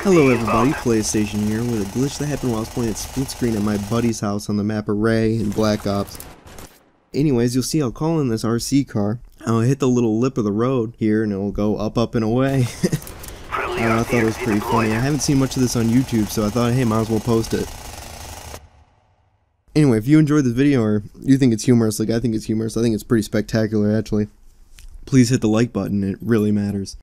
Hello everybody, Playahstation here with a glitch that happened while I was playing at split screen at my buddy's house on the map Array in Black Ops. Anyways, you'll see I'll call in this RC car. I'll hit the little lip of the road here and it'll go up, up, and away. Uh, I thought it was pretty funny. I haven't seen much of this on YouTube, so I thought, hey, might as well post it. Anyway, if you enjoyed this video or you think it's humorous, like I think it's humorous, I think it's pretty spectacular actually, please hit the like button, it really matters.